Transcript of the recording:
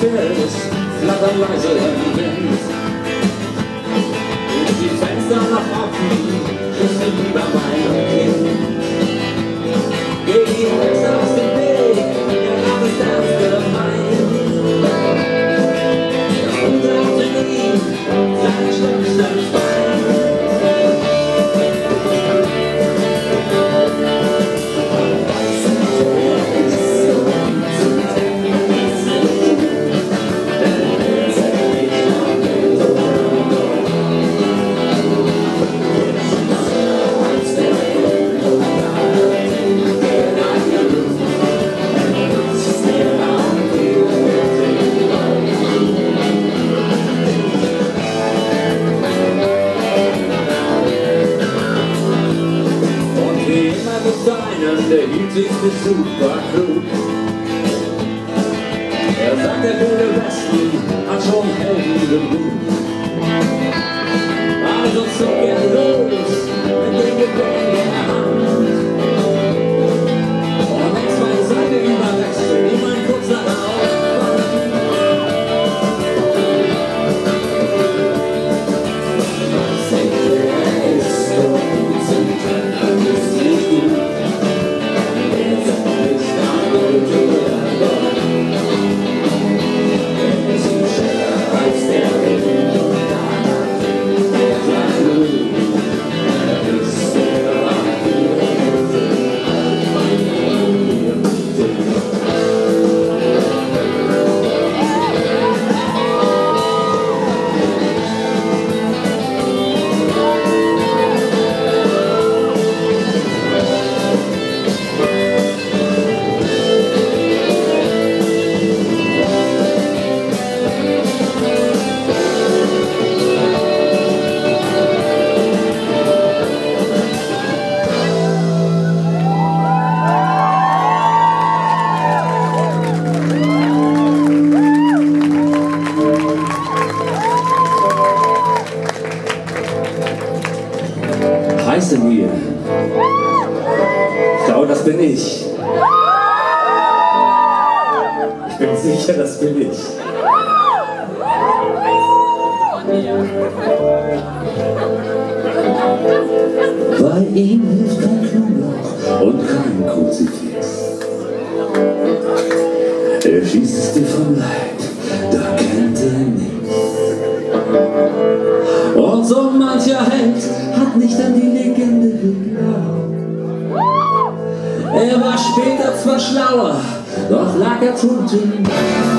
upstairs, nothing was ending. She bends down off me, just to be by my der hielt sich für super klug. Er sagt, der wilde Westen hat schon Helden genug. Heißen wir. Ich glaube, das bin ich. Ich bin sicher, das bin ich. Bei ihm hilft kein Knoblauch und kein Kruzifix. Er schießt es dir vom Leib, da kennt er nichts. Und so mancher Held hat nicht an die später zwar schlauer, doch lag er Bett.